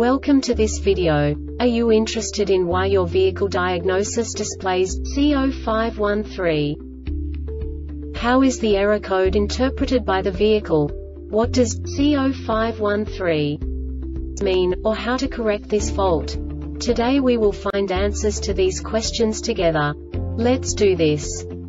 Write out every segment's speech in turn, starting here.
Welcome to this video. Are you interested in why your vehicle diagnosis displays C0513? How is the error code interpreted by the vehicle? What does C0513 mean, or how to correct this fault? Today we will find answers to these questions together. Let's do this.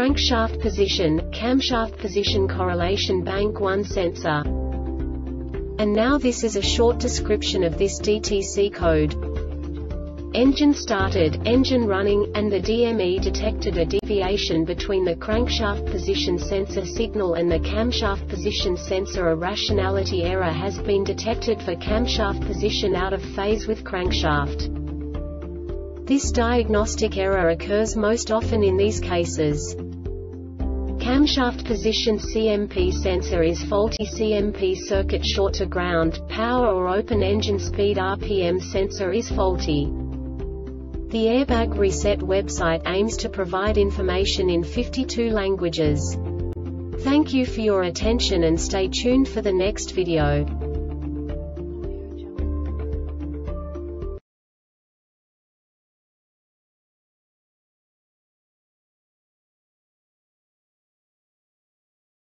crankshaft position, camshaft position correlation bank 1 sensor. And now this is a short description of this DTC code. Engine started, engine running, and the DME detected a deviation between the crankshaft position sensor signal and the camshaft position sensor. A rationality error has been detected for camshaft position out of phase with crankshaft. This diagnostic error occurs most often in these cases. Camshaft position CMP sensor is faulty CMP circuit short to ground, power or open engine speed RPM sensor is faulty. The Airbag Reset website aims to provide information in 52 languages. Thank you for your attention and stay tuned for the next video.